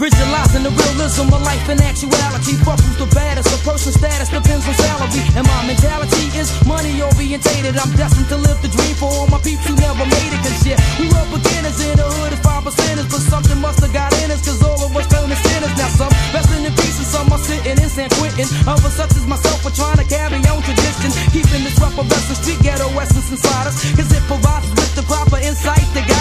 Visualizing the realism of life in actuality. Fuck who's the baddest? Person's status depends on salary. And my mentality is money orientated. I'm destined to live the dream for all my peeps who never made it. Cause yeah, we were beginners in the hood as five percenters. But something must have got in us. Cause all of us turn to sinners. Now some resting in the peace and some are sitting in San Quentin. Others such as myself are trying to carry on tradition. Keeping this rough of wrestling street ghetto essence inside us. Cause it provides with the proper insight that got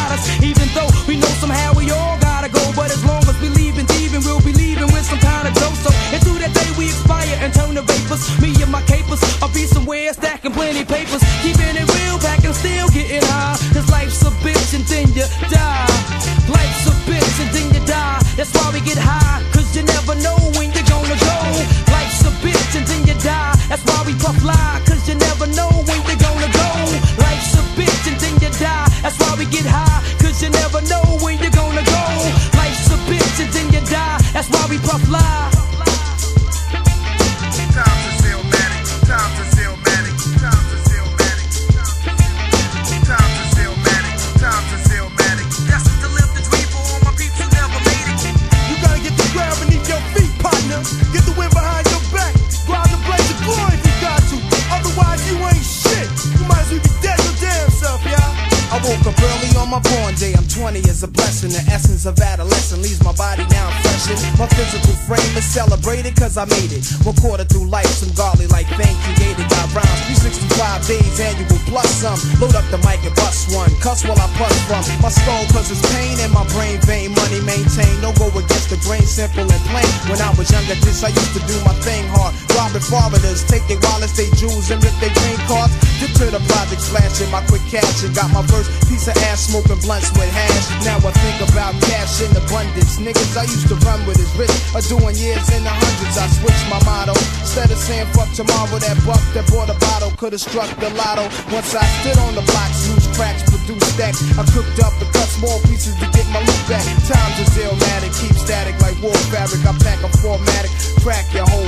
born day. I'm 20 is a blessing. The essence of adolescence leaves my body now freshened. My physical frame is celebrated cause I made it. One quarter through life, some godly like thing created. Got rhymes 365 days annual plus some. Load up the mic and bust one. Cuss while I puss from my skull cause it's pain in my brain vein. Money maintain. No go against the grain, simple and plain. When I was younger, this I used to do my thing hard. Robbing foreigners, take their wallets, they jewels, and rip their green cards. Dip to the project, flashing my quick cash and got my first piece of ass smoking blunts with hash. Now I think about cash in abundance. Niggas I used to run with is rich, are doing years in the hundreds. I switched my motto. Instead of saying fuck tomorrow, that buck that bought a bottle could've struck the lotto. Once I stood on the block, loose cracks, produced stacks. I cooked up and cut small pieces to get my loot back. Times is illmatic, keep static like war fabric. I pack a formatic, crack your whole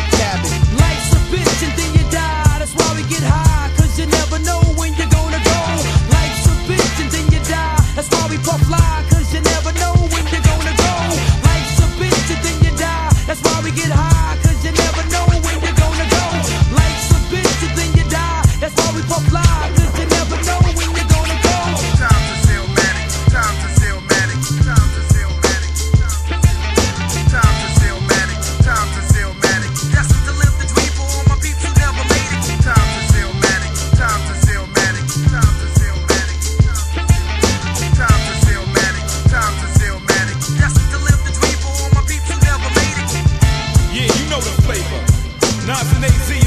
Nas and AZ